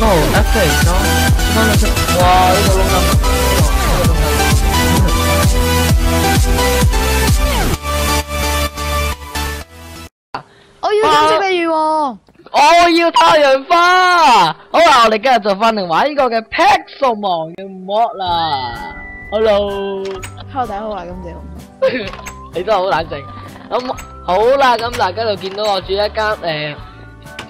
哦，F 咯，翻到出，哇！呢個窿咁，呢個窿咁。我要金色嘅魚喎，我要太陽花。好啦，我哋今日就翻嚟玩呢個嘅 Pixelmon 嘅 mod 啦。Hello，hello 大家好啊，金姐。你真係好冷靜。咁好啦，咁大家就見到我住一間誒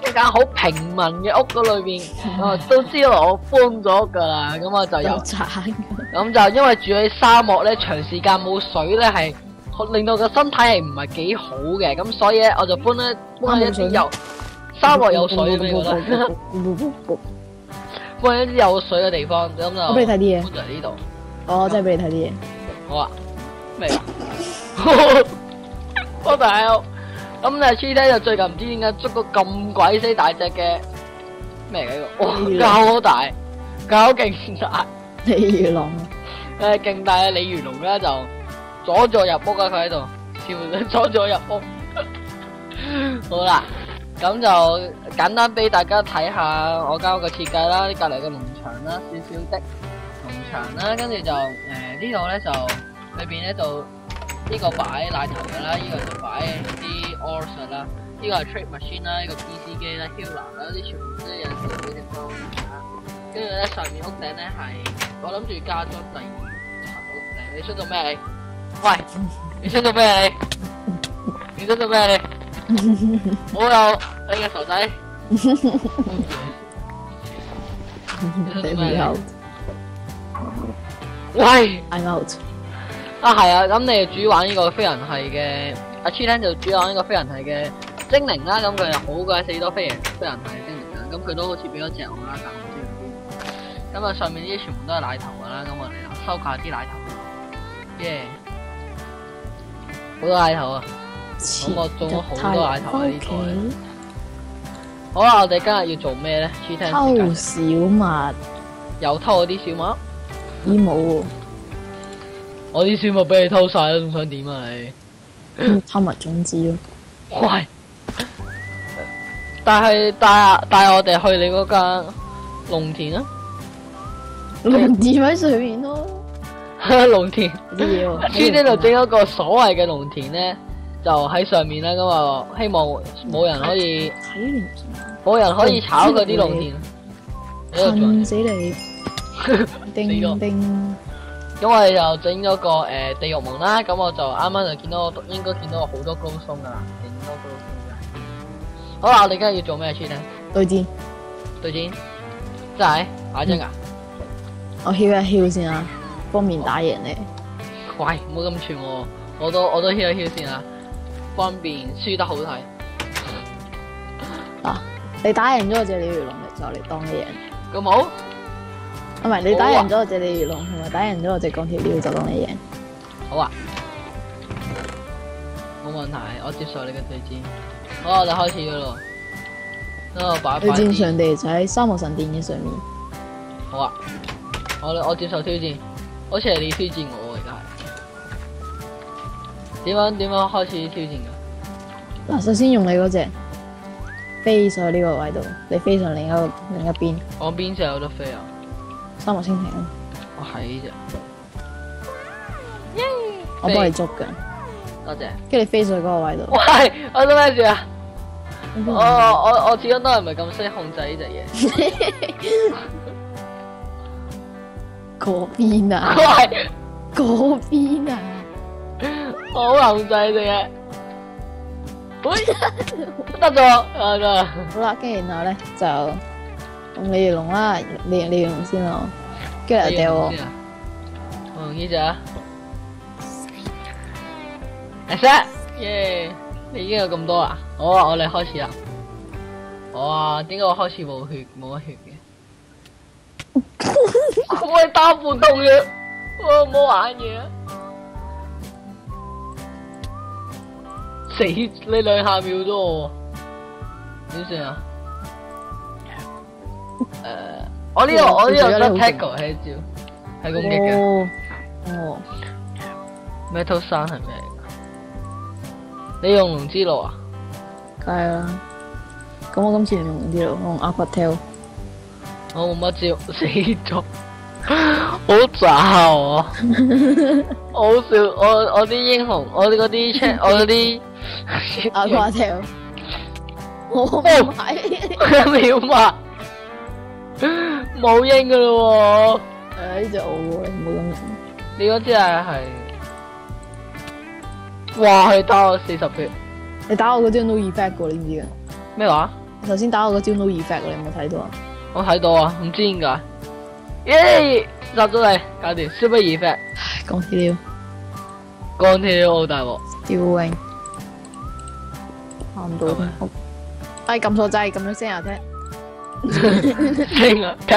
一間好平民嘅屋嗰裏邊，我都知道我搬咗噶啦。咁我就有橙嘅，咁就因為住喺沙漠咧，長時間冇水咧，係令到個身體係唔係幾好嘅，咁所以咧我就搬咧搬喺一啲有沙漠有水嘅地方啦，搬喺一啲有水嘅地方，咁就我俾你睇啲嘢搬咗嚟呢度。我真係俾你睇啲嘢。好啊，咩啊？我大佬，咁啊 Cheat 就最近唔知點解捉個咁鬼死大隻嘅咩嚟嘅？哇，好大，搞勁大。鯉魚狼，誒勁大嘅鯉魚龍咧就阻住我入屋啊！佢喺度笑，阻住我入屋。好啦，咁就簡單俾大家睇下我間屋嘅設計啦，隔離嘅農場啦，少少的農場啦，跟住就誒、呢度咧就裏邊咧就呢個擺奶頭嘅啦，呢、個就擺啲 ores 啦，呢、個係 trade machine 啦，呢個 PC 機啦，healer 啦，啲全部都有少少嘅裝啦。跟住咧上面屋頂咧係我諗住加裝第二層屋頂，你想做咩你？喂，你想做咩你？你想做咩你？我有你嘅傻仔。你想做咩你好你？喂！，I'm out。啊係啊，咁你就主玩呢個飛人系嘅，阿 Cheat 就主玩呢個飛人系嘅精靈啦，咁佢又好鬼死多飛人飛人系嘅精靈啦，咁佢都好似俾咗隻我啦，但我唔知佢邊。咁啊上面呢啲全部都係奶頭噶啦，咁我哋收下啲奶頭，耶、好多奶頭啊！咁我種咗好多奶頭喺呢個咧好啦，我哋今日要做咩咧？Cheat 偷聽小物，又偷我啲小物，咦冇喎，我啲小麥俾你偷晒啦，仲想點啊你？嗯偷埋種子咯。喂！但係帶帶我哋去你嗰間農田啊！农田喺上面咯，農田，啲嘢喎。書呢度整一個所謂嘅農田咧，就喺上面啦。咁啊，希望冇人可以冇人可以炒佢啲農田。死你！叮 叮，咁我哋就整咗個誒、呃地獄門啦。咁我就啱啱就見到我應該見到我好多高松噶啦，勁多高松㗎。好啦，我哋今日要做咩？書聽對戰，對戰，真係打真㗎。我囂一囂先啊，方便打贏你。喂，唔好咁串喎，我都我都囂一囂先啊，方便輸得好睇。嗱，你打贏咗我隻鯉魚龍，就嚟當你贏。咁好，唔係你打贏咗我隻鯉魚龍，同埋打贏咗我隻鋼鐵鳥，就當你贏。好啊，冇問題，我接受你嘅對戰。好，我哋開始噶咯。等我擺對快啲。戰場地就喺沙漠神殿嘅上面。好啊，我我接受挑戰，好似係你挑戰我喎而家係。點樣點樣開始挑戰噶？嗱，首先用你嗰隻飛上去呢個位度，你飛上另一個另一邊，我邊隻有得飛啊？沙漠蜻蜓啊，我喺呢隻。我幫你捉㗎，多謝。跟住你飛上去嗰個位度。喂，我做咩住啊？我我我始終都係唔係咁識控制呢隻嘢。嗰邊啊，喂，嗰邊啊，我好控制呢隻嘢。喂，得咗，啊得咗。好啦，跟住然後咧就用鯉魚龍啦，你鯉魚龍先咯，跟住就掉我。我用呢隻啊。X，耶！你已經有咁多啦。好啊，我哋開始啦。哇，點解我開始冇血冇乜血嘅？喂，打半痛嘅，我唔好玩嘢啊！死！你兩下秒咗我喎，點算啊？誒，我呢度我呢度得 tackle 係一招，係攻擊嘅。哦，哦，Metal 山係咩？你用龍之路啊？梗係啦。咁我今次唔用啲咯，我用 Aqua Tail。我冇乜招，死咗，好渣啊！我 好笑，我我啲英雄，我啲嗰啲 check，我嗰啲阿瓜條，我唔係。秒嘛，冇英噶咯誒呢只我喎，你唔好咁。喎，你嗰隻係係，哇係打我四十血，你打我嗰招 no effect 嘅，你知唔知啊？咩話？頭先打我嗰招 no effect 嘅，你有冇睇到啊？我睇到啊，唔知點解，耶，殺咗你，搞掂，super effect，唉，講資料，鋼鐵好大鑊。吊泳，打唔到哎，撳錯掣，撳咗聲啊聽。聽啊，踢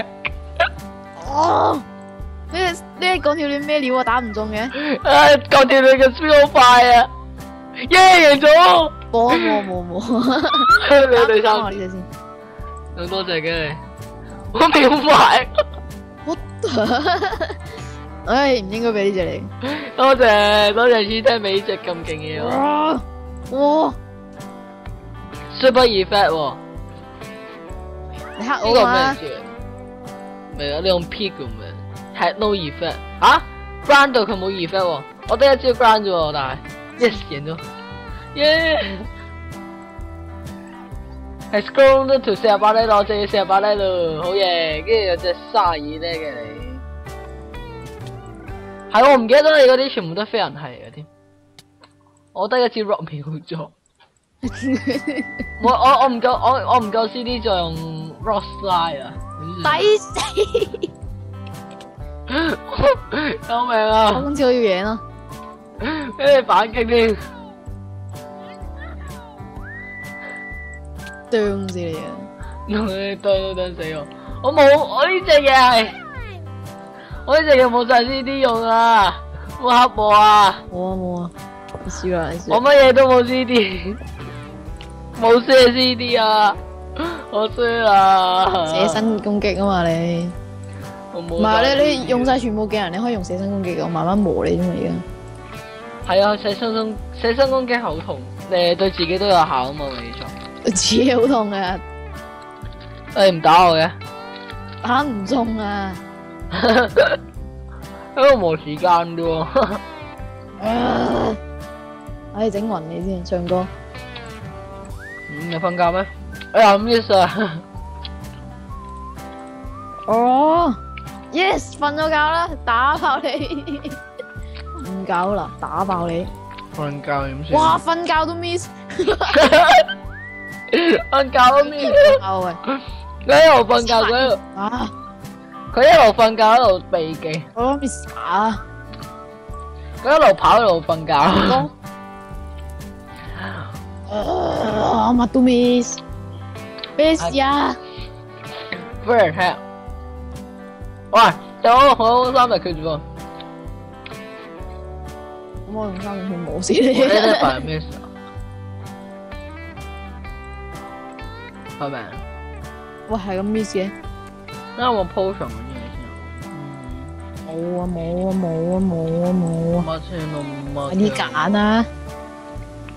哦，呢呢講條鏈咩料啊？打唔中嘅。啊！鋼鐵女嘅 speed 好快啊！耶，贏咗！冇冇冇冇。你第三打我呢隻先。咁多謝嘅你，我秒埋，唉，唔應該俾呢隻你。多謝多謝 C 聽美隻咁勁嘅嘢喎哇！哇！，super effect 喎，你黑呢個我啊咩？字？未啊，你用 P 咁嘅，had no effect 啊？ground 到佢冇 effect 喎，我得一招 ground 啫喎，但係 yes 贏咗，耶！係 scroll 到條四十八呢度，借四十八呢咯，好嘢！跟住有隻卅二呢嘅你，係我唔記得咗你嗰啲全部都非人係嘅添，我得一支 rock 秒咗。我我我唔夠我我唔夠 CD 就用 rock slide 啊！抵死！救命我啊！今次我要贏啦！俾你反擊添，啄死你啊！同你啄都啄死我！我冇我呢隻嘢係，我呢隻嘢冇晒 CD 用啊！冇黑幕啊！冇啊冇啊！你輸啦我啦！乜嘢都冇 CD，冇寫 CD 啊！我衰啦！寫身攻擊啊嘛你，唔係你你用晒全部技能，你可以用寫身攻擊嘅，我慢慢磨你啫嘛而家。係啊，寫身攻寫身攻擊好痛，誒對自己都有效啊嘛，我記錯。自己好痛啊，你唔打我嘅？打唔中啊！因為冇時間啫唉，整暈你先，唱歌。嗯，你瞓覺咩？哎呀，miss 啊！哦，yes，瞓咗覺啦，打爆你。瞓覺啦，打爆你。瞓覺點算？哇，瞓覺都 miss。瞓覺都 miss。啊喂，佢一路瞓覺，佢一路啊，佢一路瞓覺一路避忌，我 miss 啊，佢一路跑一路瞓覺。啊，乜都 miss。咩事啊？Very happy。喂，有我我三日缺住喎。咁我用三面去冇死我呢咩事啊？係咪？喂，係咁 miss 嘅。啱我 potion 嗰啲嘢先。冇啊冇啊冇啊冇啊冇啊！乜錢都冇。快啲揀啊！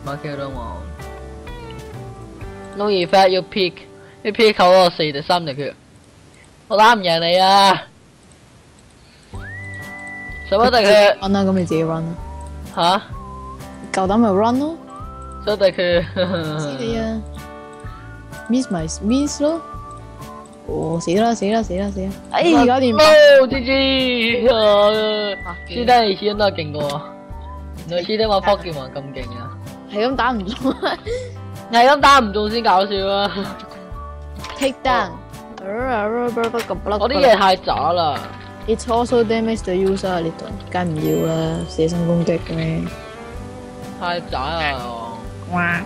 乜嘢都冇。No effect 要 pick，一 pick 扣我四定三隻血，我打唔贏你啊！使乜敵血 run 啦，咁你自己 run 啦。吓？夠膽咪 run 咯，使敵血。知你啊！miss 咪 miss 咯。哦，死啦死啦死啦死啦！哎，搞掂。No GG，師弟以前都勁過我，原來師弟玩 Pokemon 咁勁啊！係咁打唔中係咁打唔中先搞笑啊！，take down。我啲嘢太渣啦。It's also damage the user 呢度，梗唔要啦，射身攻擊嘅咩？太渣啦我！哇！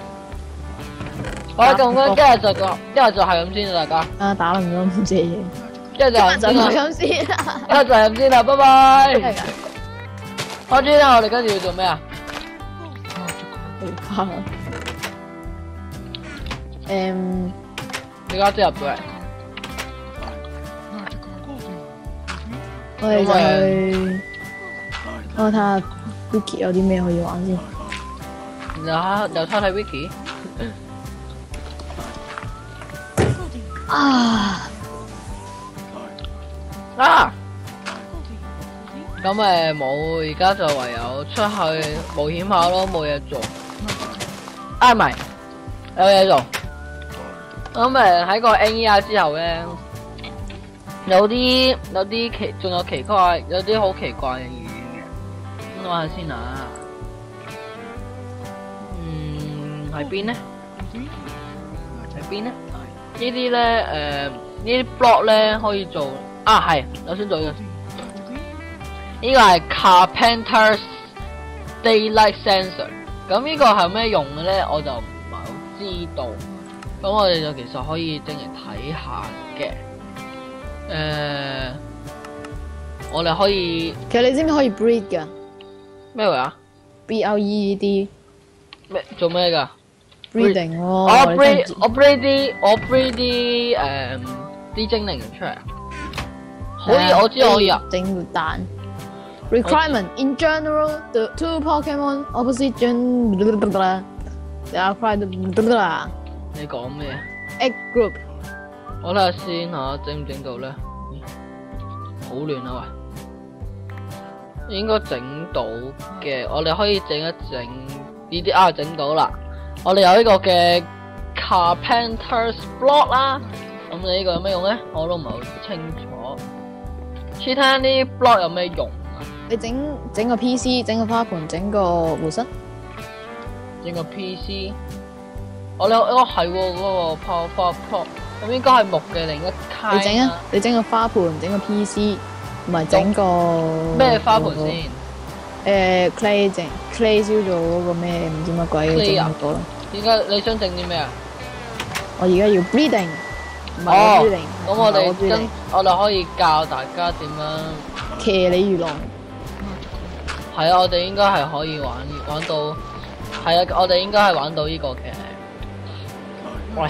好啦，咁樣今日就講，今日就係咁先啦，大家。啊，打唔到咁借嘢，今日就係咁就係先啦，咁先啦。今日就係咁先啦，拜係拜。㗎。我知啦，我哋跟住要做咩啊？誒，你家姐入到嚟，我哋就去，我睇下 Wiki 有啲咩可以玩先。然後又睇睇 Wiki。啊！啊！咁誒冇，而家就唯有出去冒險下咯，冇嘢做。啊，唔係，有嘢做。咁誒喺個 NER 之後咧，有啲有啲奇，仲有奇怪，有啲好奇怪嘅嘢嘅。咁我下先啊。嗯，喺邊咧？喺邊咧？呢啲咧誒，呢啲 block 咧可以做啊，係，我先做呢個。呢個係 Carpenter's Daylight Sensor，咁呢個係咩用嘅咧？我就唔係好知道。咁我哋就其實可以正嚟睇下嘅。誒、我哋可以其實你知唔知可以 breed 噶咩話？？B L E E D 咩做咩㗎？breeding 喎。我你真係 breed 知我 breed 啲我 breed 啲誒啲精靈出嚟。可以，我知我入。整活蛋。Requirement in general, the two Pokemon opposite gen they are quite 你講咩？egg group。我睇下先吓，整唔整到咧？好亂啊喂！應該整到嘅，我哋可以整一整呢啲啊，整到啦！我哋有呢個嘅 Carpenter's Block 啦，咁你呢個有咩用咧？我都唔係好清楚。先睇下呢啲 block 有咩用啊？你整整個 PC，整個花盆，整個護室。整個 PC，我哋哦係喎嗰個 Power Power Block，咁應該係木嘅另一卡你整啊！你整個花盆，整個 PC，唔係整個咩花盆先？誒 clay 整 clay 燒咗嗰個咩唔知乜鬼整好多啦。而家你想整啲咩啊？我而家要 breeding，唔係哦我 breeding，咁我哋跟我哋可以教大家點樣。騎你魚龍，係啊，我哋應該係可以玩玩到，係啊，我哋應該係玩到呢個嘅。喂，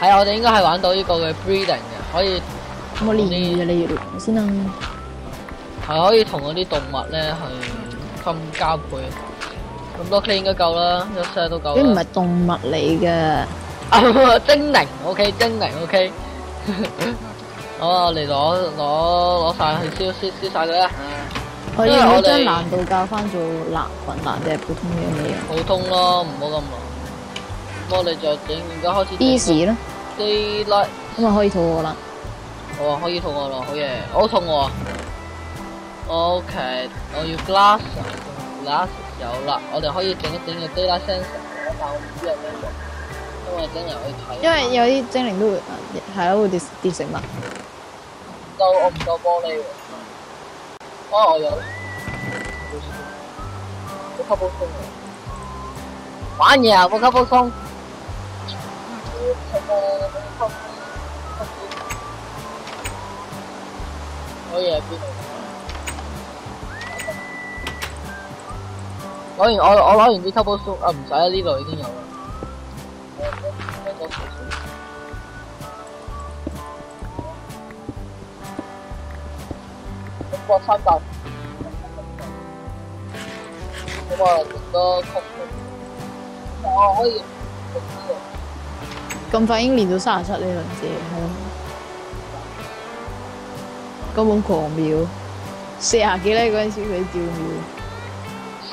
係啊，我哋應該係玩到呢個嘅 breeding 嘅，可以咁我練鯉魚龍先啦。係可以同嗰啲動物咧去分交配。咁多 K 應該夠啦，一 set 都夠佢唔啦。係動物嚟嘅，啊，精靈，OK，精靈，OK。好啊，我哋攞攞攞晒去燒燒燒晒佢啦。我要唔要因為我哋將難度教翻做難困難定係普通嘅嘢普通咯，唔好咁難。咁我哋就整，而家開始整 easy 啦，Daylight，咁啊可以肚餓啦。我話可以肚餓咯，好嘢，我好肚餓啊。OK，我要 glass 啊，glass 有啦，我哋可以整一整個 daylight sensor，但我唔知有咩用，因為整嚟去睇。因為有啲精靈都會係咯會跌跌食物。夠我唔夠玻璃喎。哦，我有。個級寶松喎。玩嘢啊！個級寶松。可以喺邊度？攞完我我攞完啲級寶松啊，唔使，呢度已经有啦。國三百，咁啊，勁多曲我可以咁快已經練到三十七呢輪字，係咯。根本狂秒，四廿幾咧嗰陣時佢照秒。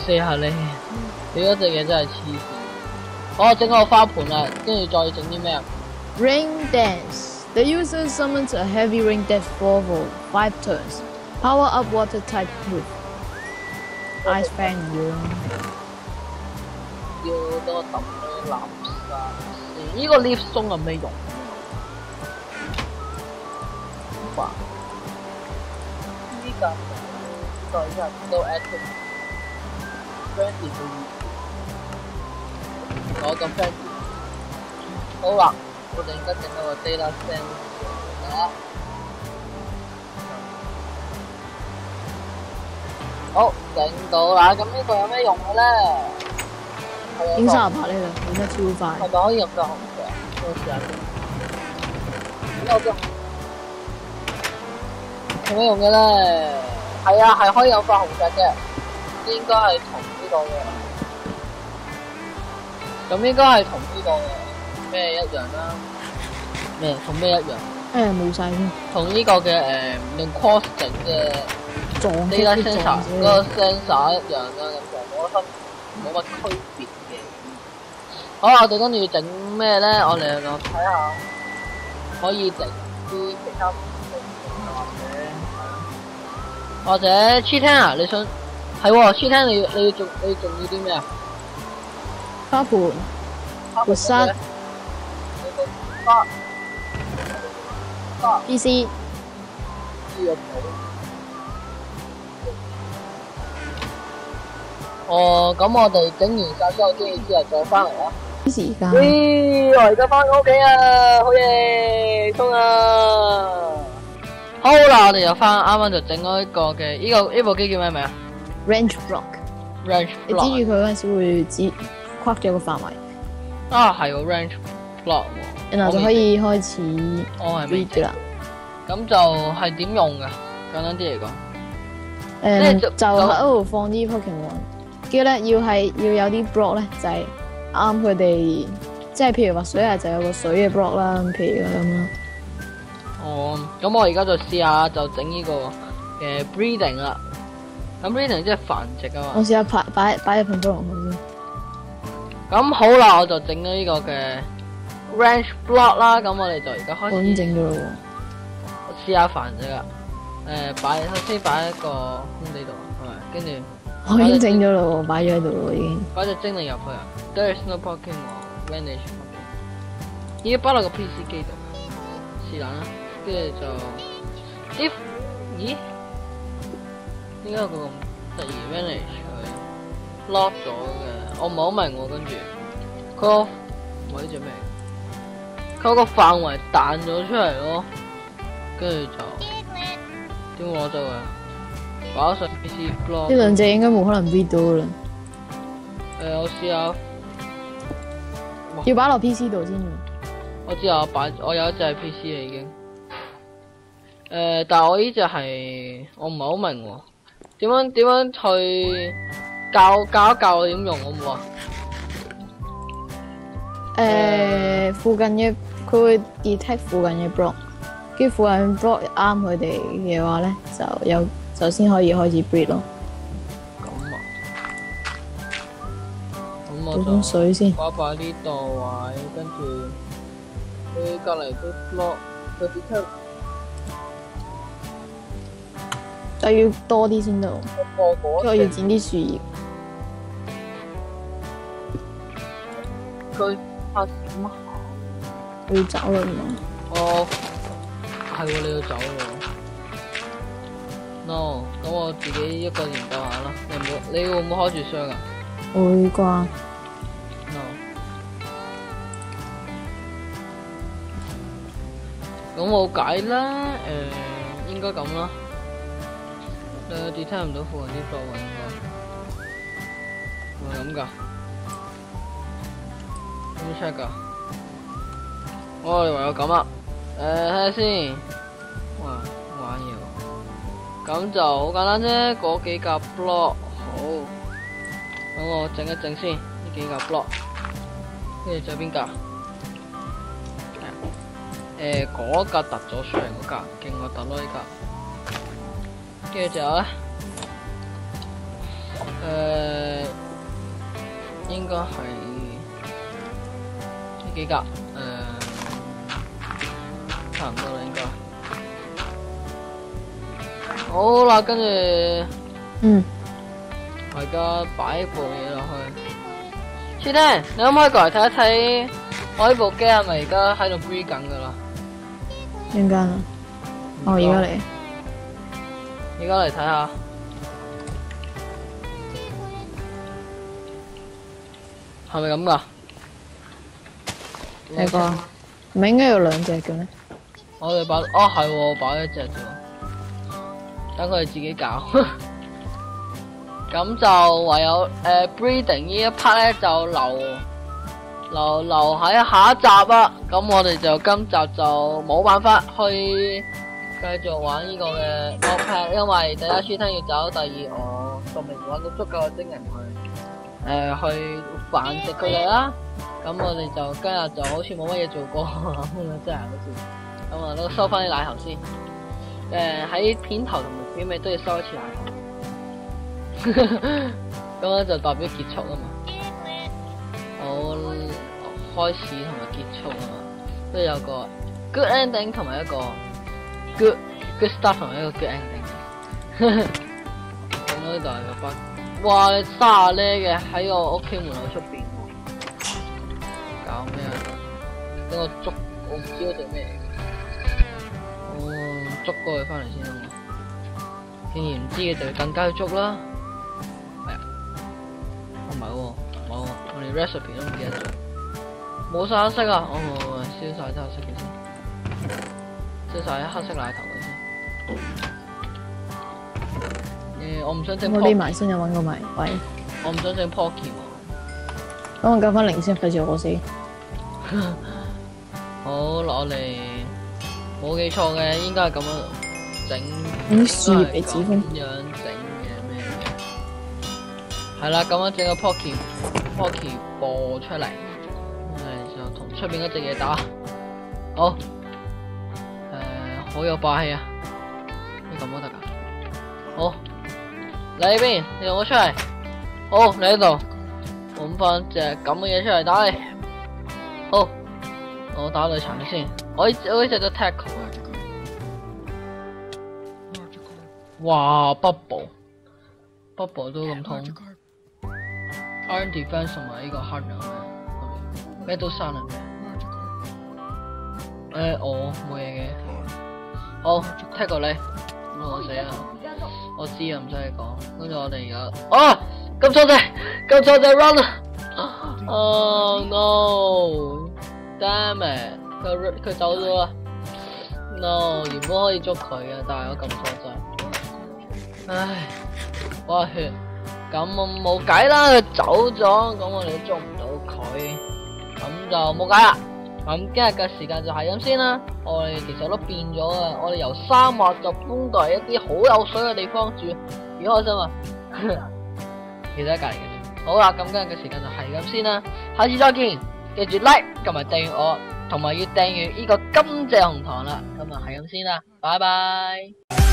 四下你，你嗰隻嘢真係黐線。我整個花盆啦，跟住再整啲咩啊？Rain Dance. The user summons a heavy rain dance for five turns. Power up water type move. Ice fan 要啦。要多抌啲垃圾先。呢個 lift 松有咩用？哇！呢個個人都 active。Brandy 都我咁 Brandy。好啦，我哋而家整到個 data send 啦。好，整到啦。咁呢個有咩用嘅咧？係有個已經三十八呢度，練得超快。係咪可以用個紅石？我試下先。有個有咩用嘅咧？係啊，係可以有個紅石嘅，應該係同呢個嘅。咁應該係同呢個嘅咩一樣啦？咩同咩一樣？誒冇晒添，同呢個嘅誒用 cross 整嘅撞擊 data 啲 sensor 撞嗰個啫。sensor 一樣啦，咁就冇乜分冇乜區別嘅。好，我哋跟住整咩咧？我哋我睇下可以整啲其他或者或者 cheat 聽啊，你想係喎 cheat 聽你要你要做你仲要啲咩啊？花盆、活塞、花 PC、呢個冇。哦，咁我哋整完晒所有機器之後再翻嚟啦。啲時間。咦，我而家翻屋企啊，好嘢，衝啊！好啦，我哋又翻，啱啱就整咗一個嘅，呢、個呢部機叫咩名啊 range block，？Range 你指 block 住佢嗰陣時會指框咗個範圍，啊，係喎 Range block 喎。然後就可以開始我係未 read 啦。咁就係點用噶？簡單啲嚟講，誒就就喺度放啲 Pokemon，跟住咧要係要有啲 block 咧就係啱佢哋，即係譬如話水下就有個水嘅 block 啦，譬如咁啦。哦，咁我而家就試下就整呢個嘅 breeding 啦。咁 breeding 即係繁殖啊嘛。我試下擺擺擺隻噴火龍去先。咁好啦，我就整咗呢個嘅 range block 啦。咁我哋就而家開我已經始整咗咯試下繁殖啦。誒、擺首先擺一個空地度，係咪？跟住，我已經整咗咯喎，擺咗喺度咯已經。擺隻精靈入去啊。There is no Pokemon vanish Pokemon。已經擺落個 PC 機度，是但啦。跟住就啲咦？點解有個咁突然 vanish 佢 lock 咗嘅？我唔係好明喎。跟住佢個唔係呢只咩？佢個範圍彈咗出嚟咯，跟住就點會攞走嘅？擺咗上 PC block。呢兩隻應該冇可能 read 到噶啦，誒、我試下。要擺落 PC 度先喎。我知啊，我擺我有一隻係 PC 啊已經。誒、但係我呢只係我唔係好明喎，點樣點樣去教教一教我點用好唔好啊？誒、附近嘅佢會 detect 附近嘅 block，跟住附近 block 啱佢哋嘅話咧，就有就先可以開始 breed 咯。我就桶水先，擺擺呢度位，跟住佢隔離都 block 佢 detect 就要多啲先得我要剪啲樹葉，佢拍點啊？我要走啦嘛。哦，係喎，你要走喎。No，咁我自己一個研究下啦。你唔好，你會唔會開住箱啊會啩？咁冇計啦，誒、應該咁啦。誒、啲聽唔到附近啲作運喎，係咁㗎？點 check 㗎？我哋唯有咁啦。誒、睇下先。哇，玩嘢喎。咁就好簡單啫，嗰幾格 block 好。咁我整一整先，呢幾格 block。跟住仲有邊格？誒，嗰格突咗出嚟嗰格，勁我突咯呢格。跟住仲有咧，誒、應該係呢幾格，誒、差唔多啦應該。好啦，跟住嗯，我而家擺部嘢落去。切聽，你可唔可以過嚟睇一睇我呢部機係咪而家喺度 breed 緊噶啦？陣間啊，我而家嚟。而家嚟睇下。係咪咁噶？睇過，唔係應該有兩隻嘅咩？我哋擺，哦係喎，我擺一隻啫喎，等佢哋自己搞。咁就唯有誒、呃 breeding 呢一 part 咧就留留留喺下一集啊。咁我哋就今集就冇辦法去繼續玩呢個嘅 mod pack，因為第一书生要走，第二我仲未揾到足夠嘅精人去诶、去繁殖佢哋啦。咁我哋就今日就好似冇乜嘢做過咁樣，真係好似。咁啊都收翻啲奶頭先。誒喺片頭同埋片尾都要收一次奶頭。咁样就代表結束啊嘛。好，開始同埋結束啊嘛，都有個 good ending 同埋一個 good good start 同埋一個 good ending。咁呢度係個筆，哇！卅呢嘅喺我屋企門口出邊，搞咩啊？等我捉，我唔知嗰隻咩。捉過去翻嚟先啊嘛。既然唔知嘅就要更加去捉啦。係啊，唔係喎，冇喎，我哋 recipe 都唔記得咗。冇晒黑色啊！哦，燒晒啲黑色嘅先，燒晒啲黑色奶頭嘅先。誒，我唔想整我匿埋先又揾個咪，喂，我唔想整 Pocky 喎。等我加翻零先，費事我死。好，攞嚟，冇記錯嘅，應該係咁樣整，啲樹葉嚟指咁風。樣整嘅咩？係啦，咁樣整個 Pocky Pocky 播出嚟，出邊嗰隻嘢打。好，誒、好有霸氣啊！你咁都得噶。好，你呢邊，你同我出嚟。好，你喺度，揾翻隻咁嘅嘢出嚟打你。好，我打女橙先。我我呢隻都 tackle 啊！哇，bubble，bubble 都咁痛。Iron defense 同埋呢個 hard 咩？咩都刪啦咩？誒、我冇嘢嘅。好，tackle 你，咁我死啦！我知啊，唔使你講。跟住我哋而家，哦，撳錯掣，撳錯掣 run 啊！Oh no！Damn it！佢佢走咗啦。No，原本可以捉佢嘅，但係我撳錯掣。唉，哇血！咁我冇計啦，佢走咗，咁我哋都捉唔到佢，咁就冇計啦。咁今日嘅時間就係咁先啦。我哋其實都變咗啊！我哋由沙漠就搬到嚟一啲好有水嘅地方住，幾開心啊！其實喺隔離嘅啫。好啦，咁今日嘅時間就係咁先啦，下次再見。記住 like 同埋訂閱我，同埋要訂閱呢個金正紅糖啦。咁啊係咁先啦，拜拜。